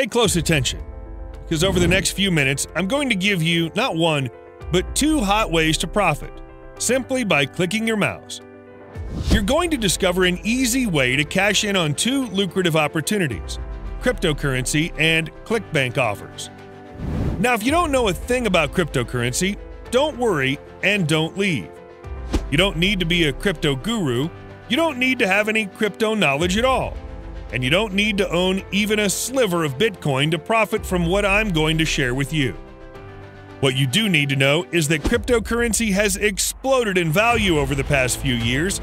Pay close attention, because over the next few minutes, I'm going to give you not one, but two hot ways to profit, simply by clicking your mouse. You're going to discover an easy way to cash in on two lucrative opportunities cryptocurrency and ClickBank offers. Now, if you don't know a thing about cryptocurrency, don't worry and don't leave. You don't need to be a crypto guru, you don't need to have any crypto knowledge at all, and you don't need to own even a sliver of Bitcoin to profit from what I'm going to share with you. What you do need to know is that cryptocurrency has exploded in value over the past few years.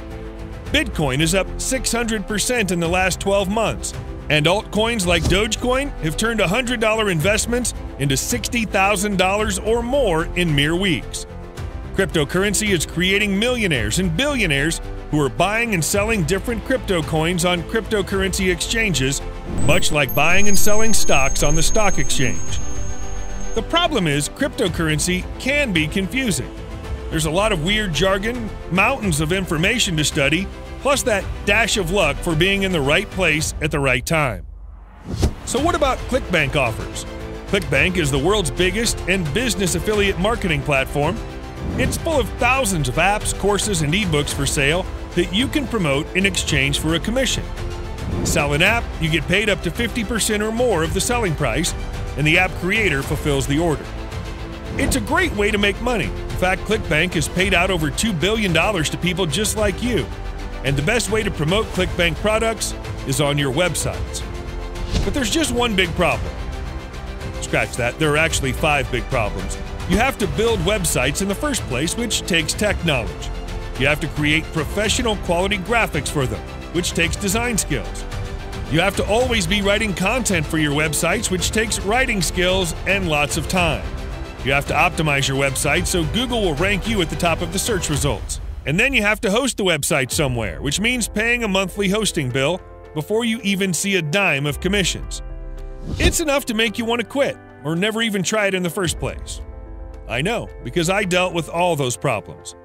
Bitcoin is up 600% in the last 12 months, and altcoins like Dogecoin have turned $100 investments into $60,000 or more in mere weeks. Cryptocurrency is creating millionaires and billionaires who are buying and selling different crypto coins on cryptocurrency exchanges, much like buying and selling stocks on the stock exchange. The problem is, cryptocurrency can be confusing. There's a lot of weird jargon, mountains of information to study, plus that dash of luck for being in the right place at the right time. So, what about ClickBank offers? ClickBank is the world's biggest and business affiliate marketing platform. It's full of thousands of apps, courses, and ebooks for sale that you can promote in exchange for a commission. Sell an app, you get paid up to 50% or more of the selling price, and the app creator fulfills the order. It's a great way to make money. In fact, ClickBank has paid out over $2 billion to people just like you. And the best way to promote ClickBank products is on your websites. But there's just one big problem. Scratch that, there are actually five big problems. You have to build websites in the first place, which takes tech knowledge. You have to create professional quality graphics for them, which takes design skills. You have to always be writing content for your websites, which takes writing skills and lots of time. You have to optimize your website so Google will rank you at the top of the search results. And then you have to host the website somewhere, which means paying a monthly hosting bill before you even see a dime of commissions. It's enough to make you want to quit or never even try it in the first place. I know, because I dealt with all those problems.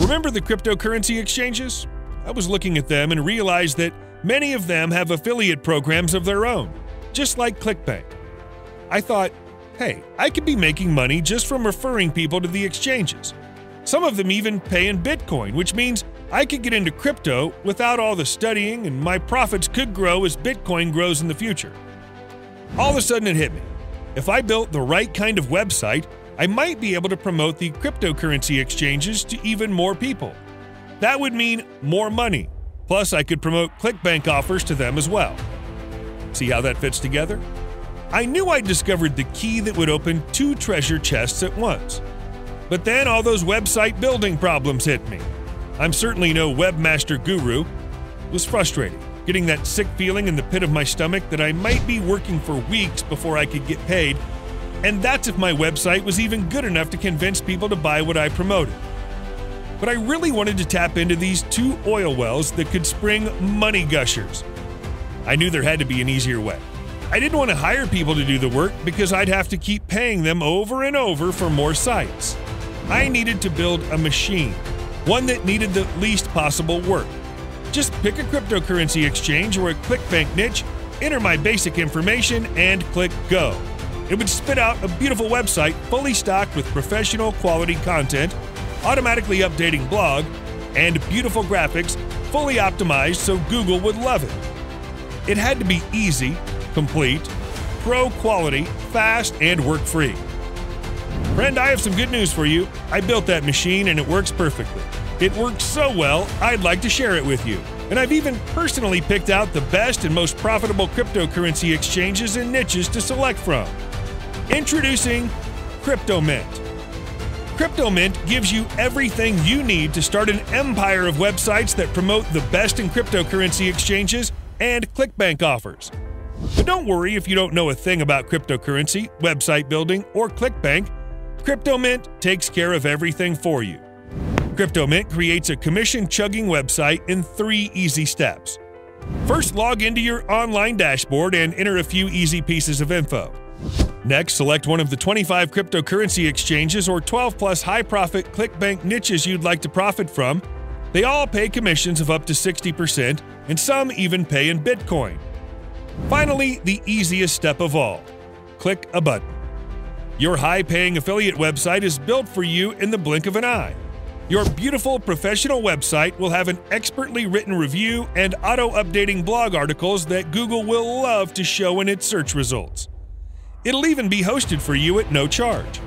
Remember the cryptocurrency exchanges? I was looking at them and realized that many of them have affiliate programs of their own, just like ClickBank. I thought, hey, I could be making money just from referring people to the exchanges. Some of them even pay in Bitcoin, which means I could get into crypto without all the studying and my profits could grow as Bitcoin grows in the future. All of a sudden it hit me. If I built the right kind of website, I might be able to promote the cryptocurrency exchanges to even more people. That would mean more money. Plus, I could promote ClickBank offers to them as well. See how that fits together? I knew I'd discovered the key that would open two treasure chests at once. But then all those website building problems hit me. I'm certainly no webmaster guru. It was frustrating, getting that sick feeling in the pit of my stomach that I might be working for weeks before I could get paid and that's if my website was even good enough to convince people to buy what I promoted. But I really wanted to tap into these two oil wells that could spring money gushers. I knew there had to be an easier way. I didn't want to hire people to do the work because I'd have to keep paying them over and over for more sites. I needed to build a machine, one that needed the least possible work. Just pick a cryptocurrency exchange or a ClickBank niche, enter my basic information, and click go. It would spit out a beautiful website fully stocked with professional quality content, automatically updating blog, and beautiful graphics fully optimized so Google would love it. It had to be easy, complete, pro quality, fast, and work free. Friend, I have some good news for you. I built that machine and it works perfectly. It works so well, I'd like to share it with you. And I've even personally picked out the best and most profitable cryptocurrency exchanges and niches to select from. Introducing CryptoMint. CryptoMint gives you everything you need to start an empire of websites that promote the best in cryptocurrency exchanges and ClickBank offers. But don't worry if you don't know a thing about cryptocurrency, website building, or ClickBank. CryptoMint takes care of everything for you. CryptoMint creates a commission chugging website in three easy steps. First, log into your online dashboard and enter a few easy pieces of info. Next, select one of the 25 cryptocurrency exchanges or 12 plus high profit ClickBank niches you'd like to profit from. They all pay commissions of up to 60%, and some even pay in Bitcoin. Finally, the easiest step of all click a button. Your high paying affiliate website is built for you in the blink of an eye. Your beautiful professional website will have an expertly written review and auto updating blog articles that Google will love to show in its search results. It'll even be hosted for you at no charge.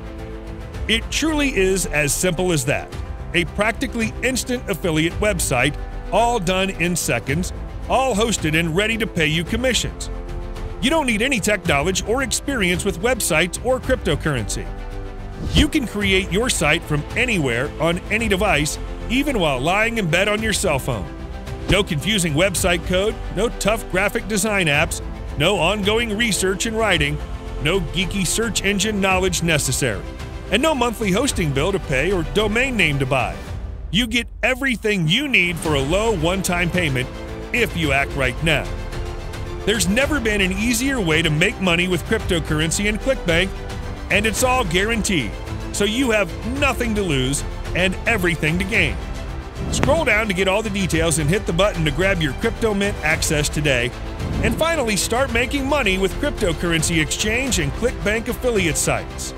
It truly is as simple as that a practically instant affiliate website, all done in seconds, all hosted and ready to pay you commissions. You don't need any tech knowledge or experience with websites or cryptocurrency. You can create your site from anywhere on any device, even while lying in bed on your cell phone. No confusing website code, no tough graphic design apps, no ongoing research and writing, no geeky search engine knowledge necessary, and no monthly hosting bill to pay or domain name to buy. You get everything you need for a low one time payment if you act right now. There's never been an easier way to make money with cryptocurrency and ClickBank and it's all guaranteed, so you have nothing to lose and everything to gain. Scroll down to get all the details and hit the button to grab your Crypto Mint access today. And finally, start making money with cryptocurrency exchange and ClickBank affiliate sites.